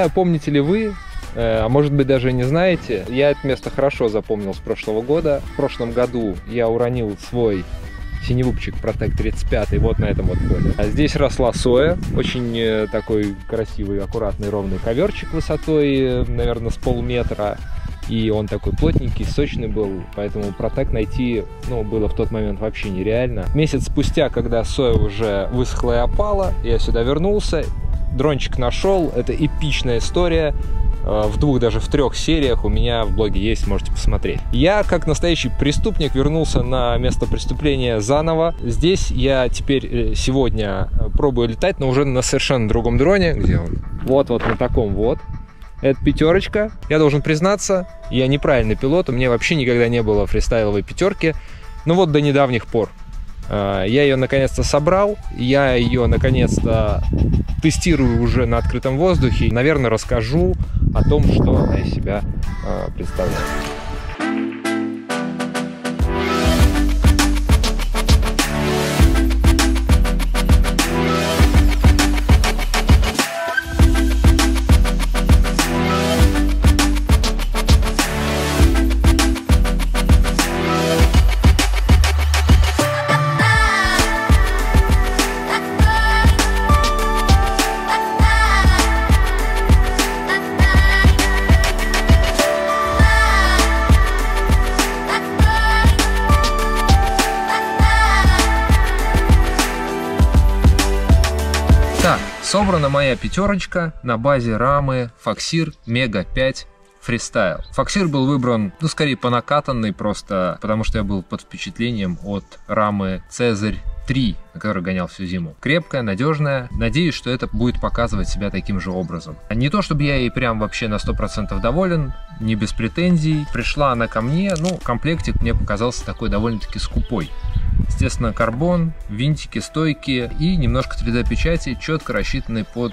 Знаю, помните ли вы, э, а может быть даже не знаете, я это место хорошо запомнил с прошлого года. В прошлом году я уронил свой синевупчик Protect 35 вот на этом вот поле. А здесь росла соя, очень э, такой красивый, аккуратный, ровный коверчик высотой, э, наверное, с полметра. И он такой плотненький, сочный был, поэтому протек найти ну, было в тот момент вообще нереально. Месяц спустя, когда соя уже высохла и опала, я сюда вернулся, дрончик нашел, это эпичная история, Э, в двух, даже в трех сериях у меня в блоге есть, можете посмотреть. Я, как настоящий преступник, вернулся на место преступления заново. Здесь я теперь э, сегодня э, пробую летать, но уже на совершенно другом дроне. Где он? Вот-вот на таком вот. Это пятерочка. Я должен признаться, я неправильный пилот, у меня вообще никогда не было фристайловой пятерки. Ну вот до недавних пор. Я ее наконец-то собрал, я ее наконец-то тестирую уже на открытом воздухе. Наверное, расскажу о том, что она из себя э, представляет. Собрана моя пятерочка на базе рамы Foxir Mega 5 фристайл. Фоксир был выбран, ну, скорее по накатанной просто, потому что я был под впечатлением от рамы Цезарь 3, на которой гонял всю зиму. Крепкая, надежная. Надеюсь, что это будет показывать себя таким же образом. Не то, чтобы я ей прям вообще на 100% доволен, не без претензий. Пришла она ко мне, ну, комплектик мне показался такой довольно-таки скупой. Естественно, карбон, винтики, стойки и немножко 3D-печати, четко рассчитанные под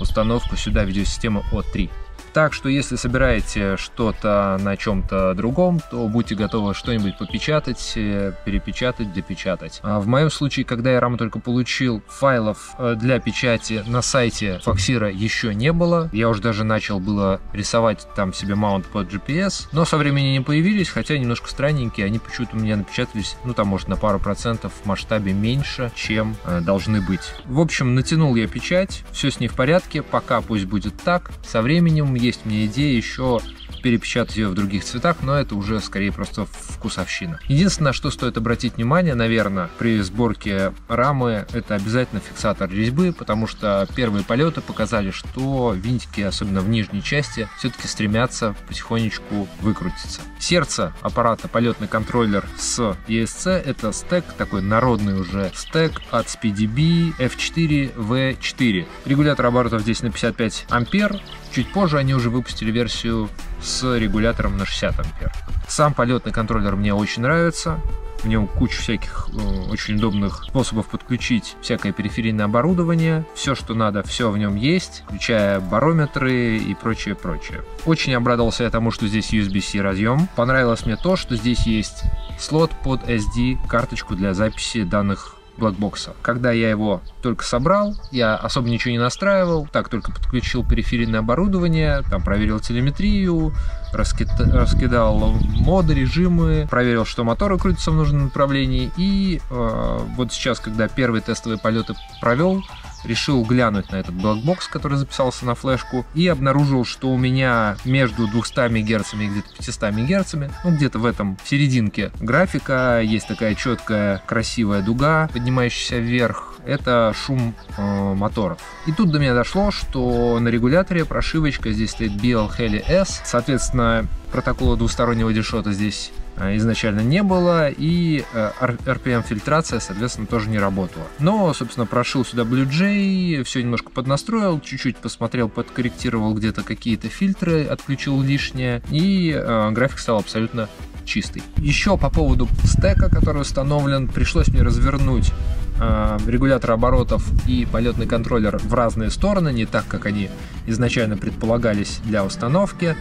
установку сюда видеосистемы O3. Так что если собираете что-то на чем-то другом, то будьте готовы что-нибудь попечатать, э, перепечатать, допечатать. А в моем случае, когда я раму только получил, файлов э, для печати на сайте Foxira еще не было. Я уже даже начал было рисовать там себе маунт под GPS, но со временем не появились, хотя немножко странненькие, они почему-то у меня напечатались, ну там может на пару процентов в масштабе меньше, чем э, должны быть. В общем, натянул я печать, все с ней в порядке, пока пусть будет так. Со временем есть мне идея еще перепечатать ее в других цветах, но это уже скорее просто вкусовщина. Единственное, что стоит обратить внимание, наверное, при сборке рамы, это обязательно фиксатор резьбы, потому что первые полеты показали, что винтики, особенно в нижней части, все-таки стремятся потихонечку выкрутиться. Сердце аппарата полетный контроллер с ESC это стек, такой народный уже стек от SpeedyB F4 V4. Регулятор оборотов здесь на 55 ампер, Чуть позже они уже выпустили версию с регулятором на 60 ампер. Сам полетный контроллер мне очень нравится. В нем куча всяких э, очень удобных способов подключить всякое периферийное оборудование. Все, что надо, все в нем есть, включая барометры и прочее, прочее. Очень обрадовался я тому, что здесь USB-C разъем. Понравилось мне то, что здесь есть слот под SD карточку для записи данных blackbox а. Когда я его только собрал, я особо ничего не настраивал, так только подключил периферийное оборудование, там проверил телеметрию, раскид... раскидал моды, режимы, проверил, что моторы крутятся в нужном направлении. И э, вот сейчас, когда первые тестовые полеты провел, решил глянуть на этот blackbox, который записался на флешку, и обнаружил, что у меня между 200 МГц и где-то 500 МГц, ну где-то в этом серединке графика, есть такая четкая красивая дуга, поднимающаяся вверх, это шум э, моторов. И тут до меня дошло, что на регуляторе прошивочка здесь стоит BLHeli_S, соответственно, протокола двустороннего дешота здесь Э, изначально не было, и э, RPM-фильтрация, соответственно, тоже не работала. Но, собственно, прошил сюда BlueJ, все немножко поднастроил, чуть-чуть посмотрел, подкорректировал где-то какие-то фильтры, отключил лишнее, и э, график стал абсолютно чистый. Еще по поводу стека, который установлен, пришлось мне развернуть э, регулятор оборотов и полетный контроллер в разные стороны, не так, как они изначально предполагались для установки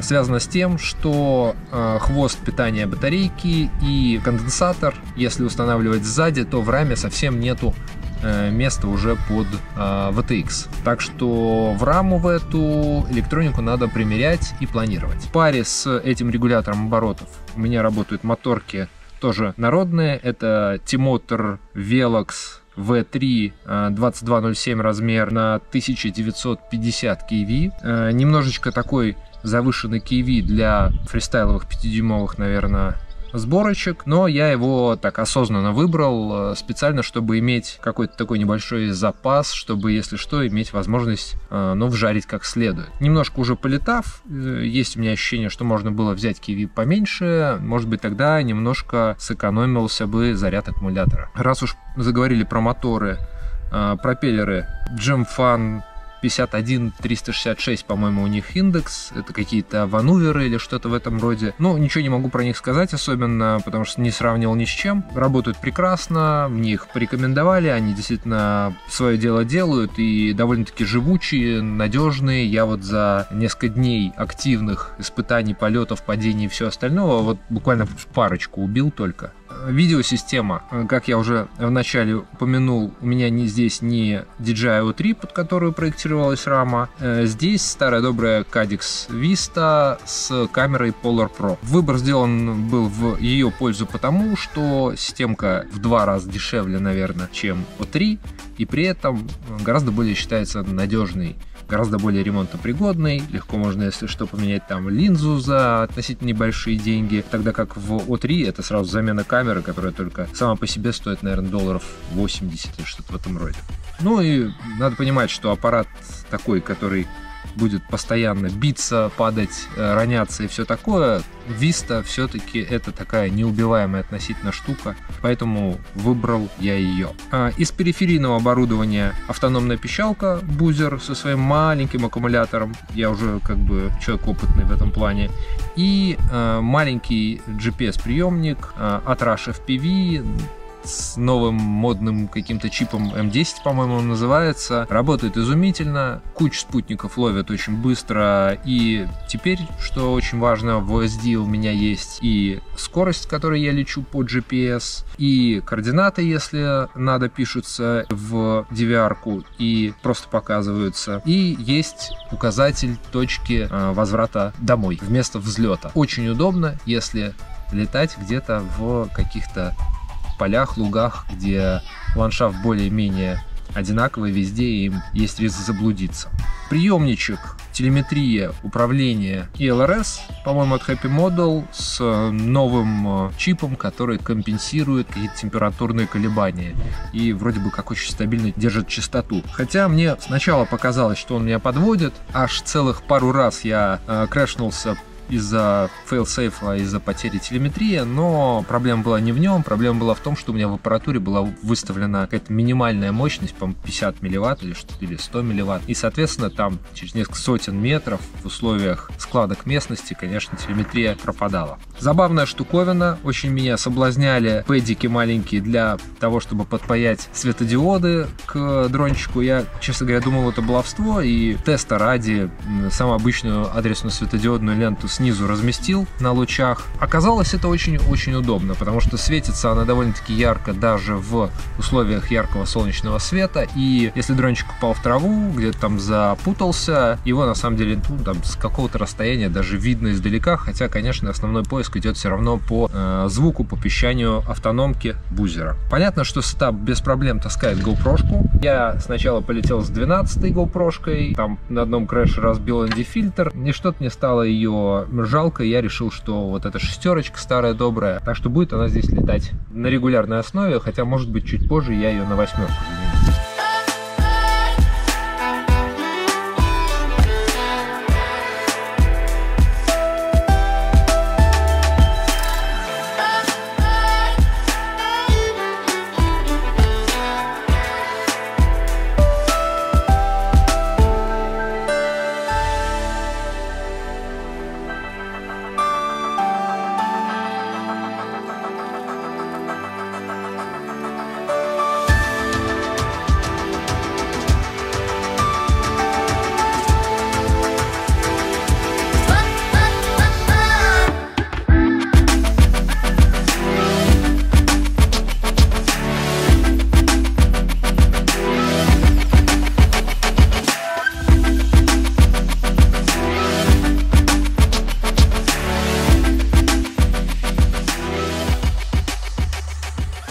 связано с тем, что э, хвост питания батарейки и конденсатор, если устанавливать сзади, то в раме совсем нету э, место уже под э, VTX. Так что в раму в эту электронику надо примерять и планировать. В паре с этим регулятором оборотов у меня работают моторки тоже народные. Это T-Motor Velox V3 2207 размер на 1950 kV. Немножечко такой завышенный KV для фристайловых 5-дюймовых, наверное, сборочек, но я его так осознанно выбрал э, специально, чтобы иметь какой-то такой небольшой запас, чтобы, если что, иметь возможность, э, ну, вжарить как следует. Немножко уже полетав, э, есть у меня ощущение, что можно было взять киви поменьше, может быть, тогда немножко сэкономился бы заряд аккумулятора. Раз уж заговорили про моторы, пропеллеры Gemfan 51 366, по-моему, у них индекс. Это какие-то вануверы или что-то в этом роде. Ну, ничего не могу про них сказать особенно, потому что не сравнивал ни с чем. Работают прекрасно, мне их порекомендовали, они действительно свое дело делают и довольно-таки живучие, надежные. Я вот за несколько дней активных испытаний, полетов, падений и все остального, вот буквально парочку убил только видеосистема, как я уже вначале упомянул, у меня не здесь не DJI O3, под которую проектировалась рама. Э, здесь старая добрая Cadix Vista с камерой Polar Pro. Выбор сделан был в ее пользу потому, что системка в два раза дешевле, наверное, чем O3, и при этом гораздо более считается надежной гораздо более ремонтопригодный, легко можно, если что, поменять там линзу за относительно небольшие деньги, тогда как в O3 это сразу замена камеры, которая только сама по себе стоит, наверное, долларов 80 или что-то в этом роде. Ну и надо понимать, что аппарат такой, который будет постоянно биться, падать, э, роняться и все такое, Vista все-таки это такая неубиваемая относительно штука, поэтому выбрал я ее. А, из периферийного оборудования автономная пищалка Бузер со своим маленьким аккумулятором, я уже как бы человек опытный в этом плане, и а, маленький GPS-приемник от Rush FPV, с новым модным каким-то чипом М10, по-моему, он называется. Работает изумительно, кучу спутников ловят очень быстро, и теперь, что очень важно, в OSD у меня есть и скорость, которой я лечу по GPS, и координаты, если надо, пишутся в DVR-ку и просто показываются, и есть указатель точки а, возврата домой вместо взлета. Очень удобно, если летать где-то в каких-то полях, лугах, где ландшафт более-менее одинаковый везде, и им есть риск заблудиться. Приемничек, телеметрия, управление и LRS, по-моему, от Happy Model с новым э, чипом, который компенсирует какие-то температурные колебания и вроде бы как очень стабильно держит частоту. Хотя мне сначала показалось, что он меня подводит, аж целых пару раз я э, крэшнулся из-за failsafe а, из-за потери телеметрии, но проблема была не в нем, проблема была в том, что у меня в аппаратуре была выставлена какая-то минимальная мощность, по 50 милливатт или, что или 100 милливатт, и, соответственно, там через несколько сотен метров в условиях складок местности, конечно, телеметрия пропадала. Забавная штуковина, очень меня соблазняли pad ики маленькие для того, чтобы подпаять светодиоды к дрончику. Я, честно говоря, думал, это баловство, и теста ради самую обычную адресную светодиодную ленту снизу разместил на лучах. Оказалось, это очень-очень удобно, потому что светится она довольно-таки ярко даже в условиях яркого солнечного света, и если дрончик упал в траву, где-то там запутался, его на самом деле ну, там, с какого-то расстояния даже видно издалека, хотя, конечно, основной поиск идет все равно по э, звуку, по пищанию автономки buzzer а. Понятно, что setup без проблем таскает GoPro -шку. Я сначала полетел с 12 GoPro, там на одном crash е разбил ND-фильтр, и что-то мне стало ее жалко, я решил, что вот эта шестерочка старая добрая, так что будет она здесь летать на регулярной основе, хотя может быть чуть позже я ее на восьмерку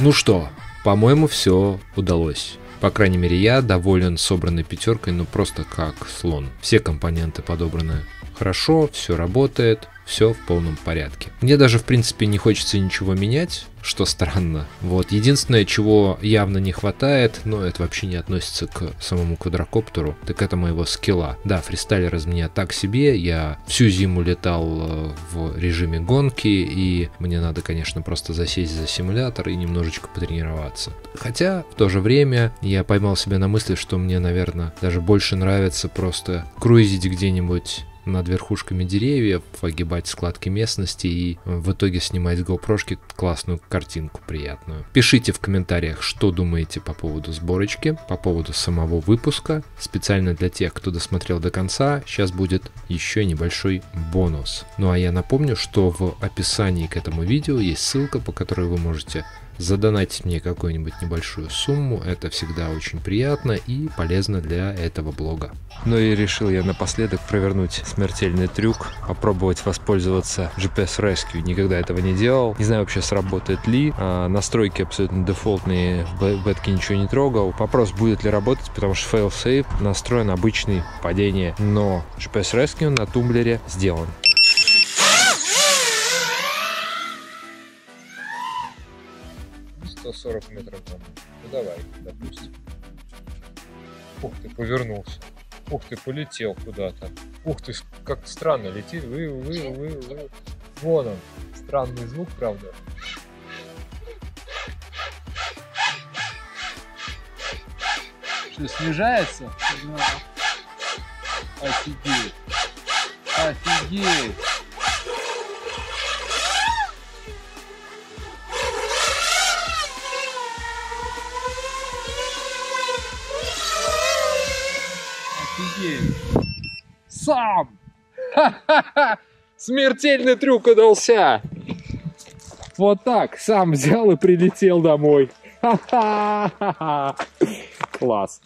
Ну что, по-моему, все удалось. По крайней мере, я доволен собранной пятеркой, ну просто как слон. Все компоненты подобраны хорошо, все работает, все в полном порядке. Мне даже, в принципе, не хочется ничего менять, что странно. Вот, единственное, чего явно не хватает, но это вообще не относится к самому квадрокоптеру, так это моего скилла. Да, фристайлер из меня так себе, я всю зиму летал э, в режиме гонки, и мне надо, конечно, просто засесть за симулятор и немножечко потренироваться. Хотя, в то же время, я поймал себя на мысли, что мне, наверное, даже больше нравится просто круизить где-нибудь над верхушками деревьев, огибать складки местности и в итоге снимать с GoPro классную картинку приятную. Пишите в комментариях, что думаете по поводу сборочки, по поводу самого выпуска. Специально для тех, кто досмотрел до конца, сейчас будет еще небольшой бонус. Ну а я напомню, что в описании к этому видео есть ссылка, по которой вы можете задонатить мне какую-нибудь небольшую сумму. Это всегда очень приятно и полезно для этого блога. Ну и решил я напоследок провернуть смертельный трюк, попробовать воспользоваться GPS Rescue. Никогда этого не делал. Не знаю вообще сработает ли. А, настройки абсолютно дефолтные, в бетке ничего не трогал. Вопрос, будет ли работать, потому что fail-safe настроен обычный падение. Но GPS Rescue на тумблере сделан. 140 метров домой. Ну давай, допустим. Ух ты, повернулся. Ух ты, полетел куда-то. Ух ты, как странно летит. Вы, вы, вы, вы. Вон он. Странный звук, правда. Что, снижается? Офигеть. Офигеть. Офигеть. Сам! Смертельный трюк удался! Вот так, сам взял и прилетел домой. Класс.